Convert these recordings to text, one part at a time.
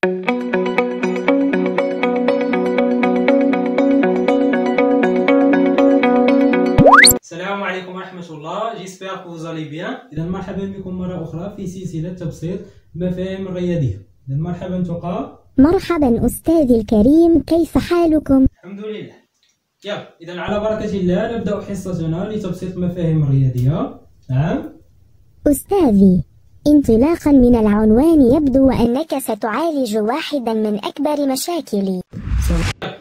السلام عليكم ورحمة الله. جيسبيغ كو فوزالي بيان إذا مرحبا بكم مرة أخرى في سلسلة تبسيط المفاهيم الرياضية. إذا مرحبا تقى. مرحبا أستاذي الكريم كيف حالكم؟ الحمد لله. يلا إذا على بركة الله نبدأ حصتنا لتبسيط المفاهيم الرياضية. نعم. أستاذي انطلاقا من العنوان يبدو أنك ستعالج واحدا من أكبر مشاكلي.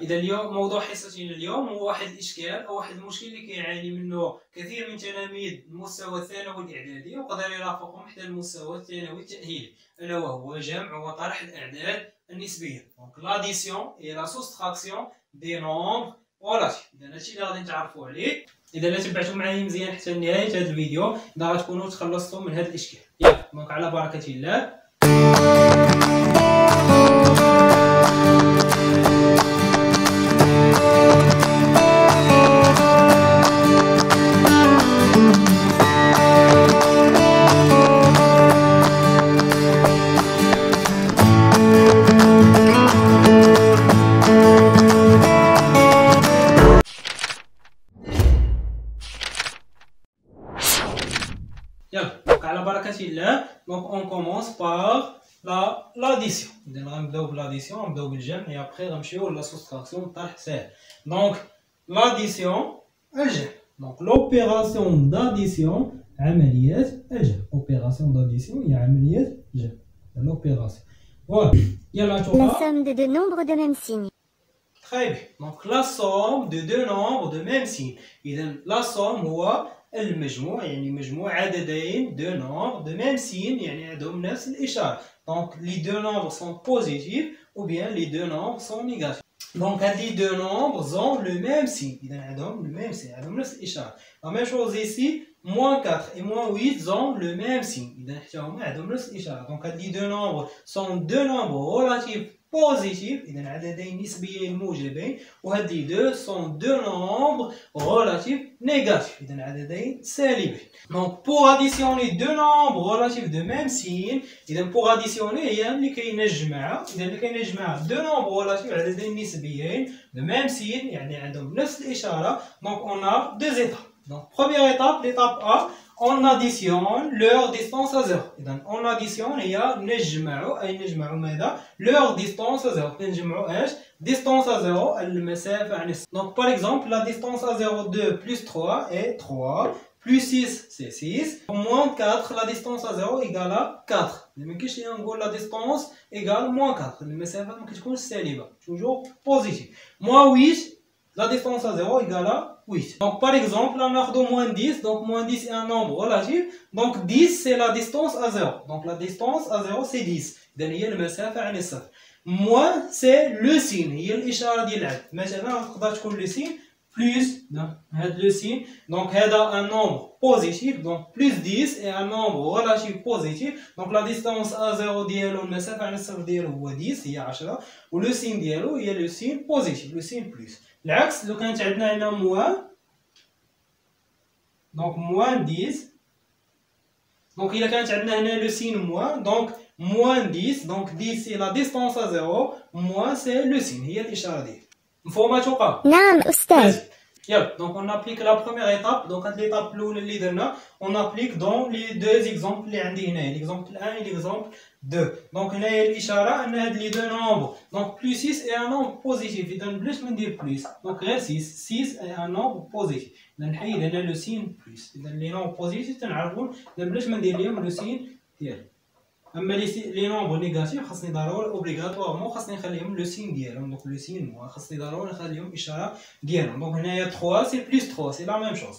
إذا اليوم موضوع حصتنا اليوم هو واحد الإشكال أو واحد المشكل اللي كيعاني منه كثير من تلاميذ المستوى الثانوي الإعدادي وقدر يرافقهم حتى المستوى الثانوي التأهيلي ألا وهو جمع وطرح الأعداد النسبية. دونك لاديسيون اي لا سوستراكسيون دي نومبر ولاتيف إذا هادشي اللي غادي نتعرفوا عليه. إذا تبعتوا معايا مزيان حتى لنهاية هذا الفيديو إذا غتكونوا تخلصتوا من هذا الإشكال. يلا دونك على بركة الله. Donc on commence par l'addition. La, on l'addition, on va et après on la soustraction Donc l'addition, le Donc l'opération d'addition, amaliyat, Opération d'addition, il y a L'opération. Voilà. Il y a la, somme de deux nombres de même signe. Très bien. Donc la somme de deux nombres de même signe. La somme, voit المجموع يعني مجموع عددين de nombres de même signe يعني عندهم نفس الإشارة. Donc les deux nombres sont positifs ou bien les deux nombres sont négatifs. Donc les deux nombres ont le même signe. إذا عندهم le même signe عندهم نفس الإشارة. La même chose ici moins 4 et moins 8 ont le même signe. إذا حتى هما عندهم نفس الإشارة. Donc les deux nombres sont deux nombres relatifs positifs إذا عددين نسبيين موجبين. لي دو سون دو نومبر relatifs négatifs إذا عددين سالبين دونك بوغ اديسيوني دو نومبر relatifs دو ميم سين إذا بوغ اديسيوني هي ملي كينجمع إذا ملي كينجمع دو نومبر relatifs عددين نسبيين دو ميم سين يعني عندهم نفس الإشارة. دونك اون ا دو زيتاب دونك بروميير étape l'étape A on additionne leur distance à zéro إذا on additionne هي نجمع أي نجمع ماذا leur distance à zéro نجمعوا ايش distance à zéro المسافة عن الصفر donc par exemple la distance à zéro 2 plus 3 est 3 plus 6 c'est 6 moins 4 la distance à 0 égale à 4 ما كاينش اللي نقول la distance égale moins 4 المسافة ما كتكونش سالبة toujours positive moins 8 la distance à 0 égale à 8. Donc par exemple, on a moins 10, donc moins 10 est un nombre relatif. Donc 10 c'est la distance à 0. Donc la distance à 0 c'est 10. Moins c'est le signe, il y a on le signe plus هذا le signe donc هذا un nombre positif donc plus 10 est un nombre relatif positif donc la distance à 0 ديالو المسافة عن الصفر ديالو هو 10 هي 10 و le signe ديالو هي le signe positif le signe plus العكس لو كانت عندنا هنا موان دونك موان 10 دونك الا كانت عندنا هنا لو سين موان دونك موان 10 دونك 10 سي لا ديستونس ا زيرو موان سي لو سين هي الاشاره ديالي Non, yeah. Donc on applique la première étape. Donc l'étape on applique dans les deux exemples. L'exemple 1 et l'exemple 2. Donc on a l'ishara, on a les deux nombres. Donc plus 6 est un nombre positif. Il donne plus, mais dit plus. Donc 6, 6 est un nombre positif. Donc il a le signe plus. Il donne les nombres positifs, on a plus, mais dit le signe. اما لي سي لي نومبر نيجاتيف خاصني ضروري اوبليغاتوارمون خاصني نخليهم لو سين ديالهم دونك لو سين موا خاصني ضروري نخليهم اشاره ديالهم دونك هنايا 3 سي بلس 3 سي لا ميم شوز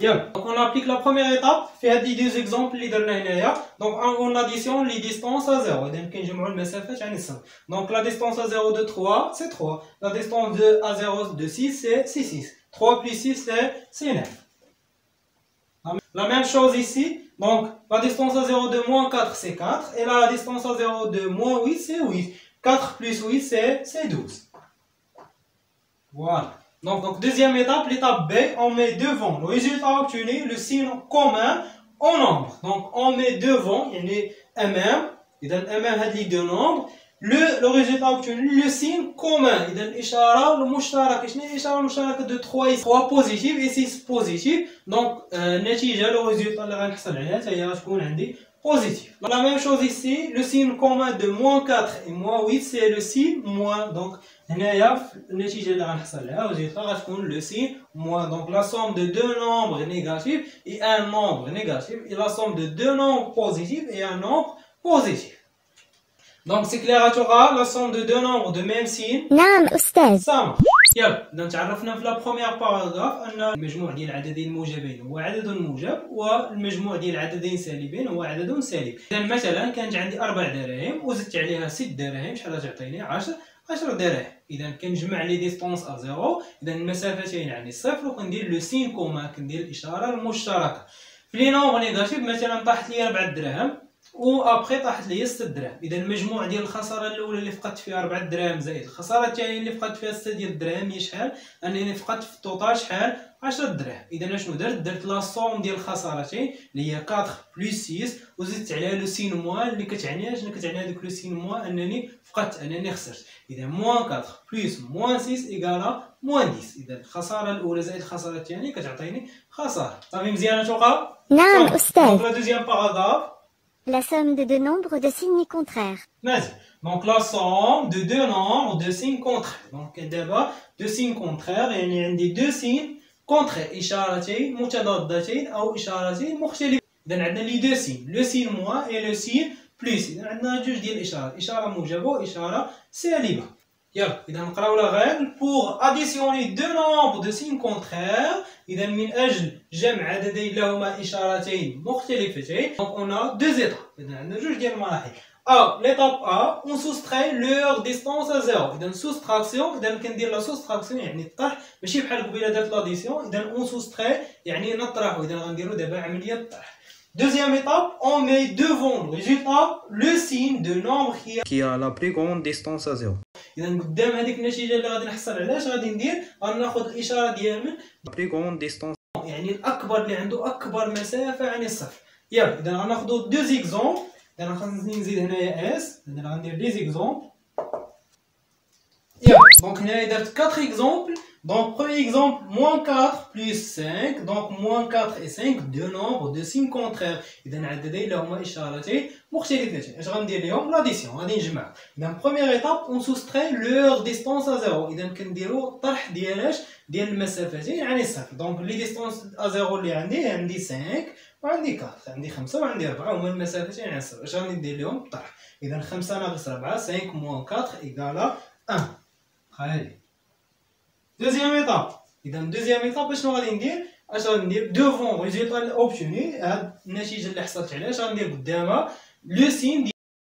يلا دونك اون ابليك لا بروميير ايتاب في هاد لي دوز اكزومبل اللي درنا هنايا دونك اون اديسيون لي ديستونس ا زيرو اذا كنجمعوا المسافات عن الصفر دونك لا ديستونس ا زيرو دو 3 سي 3 لا ديستونس دو ا زيرو دو 6 سي سي 6 3 plus 6 c'est c'est 9 La même chose ici, donc la distance à 0 de moins 4 c'est 4 et la distance à 0 de moins 8 c'est 8. 4 plus 8 c'est c'est 12. Voilà. Donc, donc deuxième étape, l'étape B, on met devant le résultat obtenu, le signe commun en nombre. Donc on met devant, il y a MM, et dans MM, il y a deux nombres, le le résultat obtenu le signe commun اذا الاشاره المشتركه شنو هي الاشاره المشتركه دو 3 3 بوزيتيف et 6 بوزيتيف دونك النتيجه لو ريزولتا اللي غنحصل عليها حتى هي غتكون عندي positif. La même chose ici, le signe commun de moins 4 et moins 8, c'est le signe moins. Donc, هنايا النتيجة اللي غنحصل عليها résultat غتكون le signe moins. Donc, la somme de deux nombres négatifs et un nombre négatif et la somme de deux nombres positifs et un nombre positif. Clair à Torah, la somme de deux nombres de même signe. نعم أستاذ. سامع يلا اذا تعرفنا في لا بروميير باراغراف أن المجموع ديال العددين الموجبين هو عدد موجب والمجموع ديال العددين سالبين هو عدد سالب. اذا مثلا كانت عندي أربع دراهم وزدت عليها ست دراهم شحال تعطيني؟ 10 10 دراهم. اذا كنجمع لي ديستونس ا زيرو اذا المسافتين يعني صفر وكندير لو سين كومان كندير الإشارة المشتركة. في لي نومبر نيجاتيف مثلا طاحت لي 4 دراهم. و ابخي طاحت لي 6 دراهم. إذا المجموع ديال الخسارة الأولى اللي فقدت فيها 4 دراهم زائد. الخسارة الثانية اللي فقدت فيها 6 ديال الدراهم هي شحال؟ أنني فقدت في التوتال شحال؟ 10 دراهم. إذا اشنو درت؟ درت لا سوم ديال الخسارتين اللي هي 4 بلس 6 وزدت عليها لو سين موان اللي كتعني شنو كتعني هذوك لو سين موان أنني فقدت أنني خسرت. إذا موان 4 بلس موان 6 ايكالا موان 10 إذا الخسارة الأولى زائد الخسارة الثانية كتعطيني خسارة. صافي مزيانة توقع نعم لا دوزيام باراغراف La somme de deux nombres de signes contraires. Vas-y. Donc la somme de deux nombres de signes contraires. Donc d'abord deux signes contraires يعني عندي deux signes contraires إشارتين متضادتين أو إشارتين مختلفتين. إذا عندنا لي deux signes le signe moins et le signe plus. إذا عندنا جوج ديال الإشارات إشارة موجبة وإشارة سالبة. يلا إذا نقراو لا غير pour additionner deux nombres de signes contraires إذا من أجل جمع عددين لهما إشارتين مختلفتين donc on a deux étapes إذا عندنا جوج ديال المراحل A l'étape A on soustrait leur distance à zéro إذا soustraction إذا كندير لا soustraction يعني الطرح ماشي بحال قبيله درت لاديسيون إذا on soustrait يعني نطرح إذا غنديرو دابا عملية الطرح Deuxième étape, on met devant le résultat le signe de nombre qui a, qui a la plus grande distance à zéro. اذا قدام هذيك النتيجة اللي غادي نحصل عليها اش غادي ندير؟ غناخذ الإشارة ديال من بري كون ديستونس يعني الأكبر اللي عنده أكبر مسافة عن الصفر يلا اذا غناخذوا دو زيكزومبل اذا خاصني نزيد هنايا اس اذا غندير دي زيكزومبل يلا دونك هنايا درت 4 اكزومبل Donc, premier exemple, moins 4 plus 5. Donc, moins 4 et 5, deux nombres de signes contraires. إذا عددين لهما إشارتين مختلفتين. اش غندير لهم؟ لاديسيون غادي نجمع. إذا première étape, on soustrait leur distance à zéro. إذا كنديرو الطرح ديال اش؟ ديال المسافتين عن الصفر. دونك لي ديستونس à zéro اللي عندي عندي 5 وعندي 4 عندي 5 وعندي 4 هما المسافتين عن الصفر. اش غادي ندير لهم؟ الطرح. إذا 5 ناقص 4 5 moins 4 égale 1. خالي. Deuxième étape. إذا deuxième étape شنو غادي ندير؟ أش غادي ندير؟ دوفون ريزولتا اوبتوني هاد النتيجة اللي حصلت عليها أش غندير قدامها؟ لو سين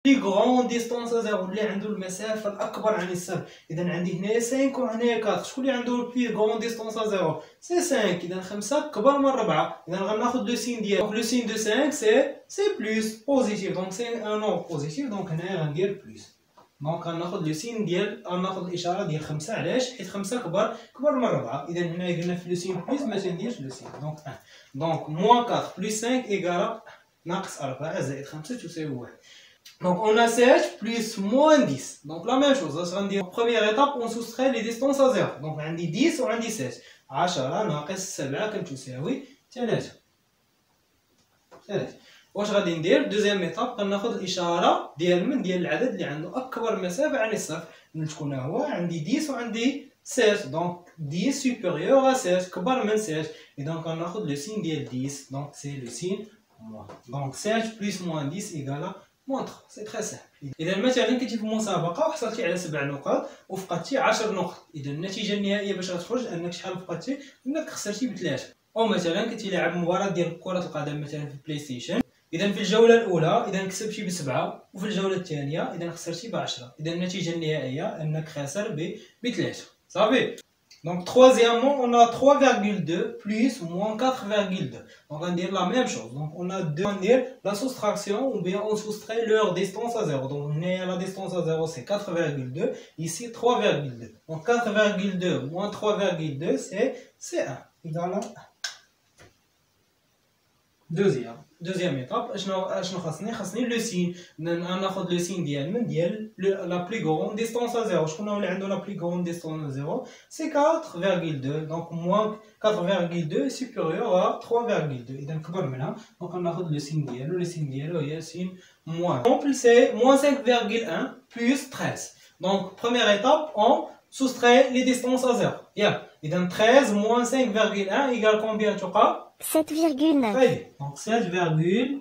لي غرون ديستونس زيرو اللي عنده المسافة الأكبر عن الصفر، إذا عندي هنايا 5 وهنايا 4، شكون اللي عنده البلي غرون ديستونس زيرو؟ سي 5، إذا 5 كبر من 4، إذا غناخد لو سين ديال دونك لو سين دو 5 سي سي بلوس بوزيتيف، دونك سي ان نومبر بوزيتيف، دونك هنايا غندير بلوس. دونك غناخذ لوسين ديال غناخذ الاشاره ديال خمسة علاش؟ حيت خمسة كبر كبر من ربعة. اذا هنا قلنا في لوسين بليس ما تنديرش لوسين. دونك آه دونك موان 4 بليس 5 ايكالا ناقص 4 زائد 5 تساوي 1 دونك اون ا 16 بليس موان 10 دونك لا ميم شوز اش غندير بروميير ايتاب اون سوستري لي ديستونس ا زيرو دونك عندي 10 وعندي 16 10 ناقص 7 كتساوي 3 3 واش غادي ندير؟ دوزيام ايتاب غناخذ الإشارة ديال من ديال العدد اللي عنده أكبر مسافة عن الصفر. شكون هو؟ عندي 10 وعندي 6 دونك 10 سوبيريور ا 6 كبر من 6 اذا غناخذ لو سين ديال 10 دونك سي لو سين دونك 7 بلس موان 10 ايكالا موان 3 سي تري سامبل اذا مثلا كنتي في مسابقة وحصلتي على سبع نقاط وفقدتي 10 نقط. اذا النتيجة النهائية باش غتخرج أنك شحال فقدتي أنك خسرتي بثلاثة. أو مثلا كنتي لاعب مباراة ديال كرة القدم مثلا في البلاي ستيشن اذا في الجوله الاولى اذا كسبتي بسبعه وفي الجوله الثانيه اذا خسرتي بعشرة اذا النتيجه النهائيه انك خاسر بثلاثه صافي Donc, troisièmement, on a 3,2 plus ou moins 4,2. Donc, on va dire la même chose. Donc, on a deux, on va dire la soustraction ou bien on soustrait leur distance à 0. Donc, la distance à 0, c'est 4,2. Ici, 3,2. Donc, 4,2 moins 3,2, c'est 1. Égal à 1. Deuxième. دوزيام ايتاب اشنو اشنو خاصني خاصني لو سين ناخذ لو سين ديال من ديال لا بلي غون ديستونس ا زيرو شكون هو اللي عنده لا بلي غون ديستونس ا زيرو سي 4.2 دونك موان 4.2 سوبيريور ا 3.2 اذا كبر منها دونك ناخذ لو سين ديالو لو سين ديالو هي سين موان اكزومبل سي موان 5.1 بلس 13 دونك بروميير ايتاب اون soustrait les distances à 0. Yeah. Et donc 13 moins 5,1 égale combien tu crois 7,9. Très bien. Donc 7,9.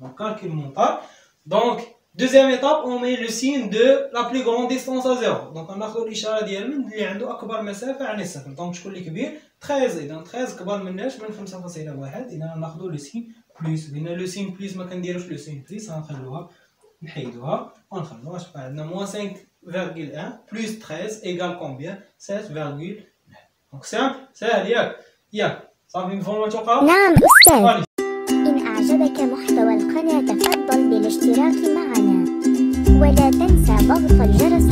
Donc calcul mental. Donc deuxième étape, on met le signe de la plus grande distance à 0. Donc on a l'ishara ديال من اللي عنده اكبر مسافه عن الصفر. دونك شكون اللي كبير 13 اذا 13 كبر مناش من 5.1 اذا ناخذ لو سين بلس لان لو سين بلس ما كنديروش لو سين بلس غنخلوها نحيدوها ونخلوها تبقى عندنا موان 5,1 plus 13 égale combien? 7,9 donc simple سهل ياك ياك صافي مفهوم توقع نعم أستاذ. إن أعجبك محتوى القناة تفضل بالاشتراك معنا ولا تنسى ضغط الجرس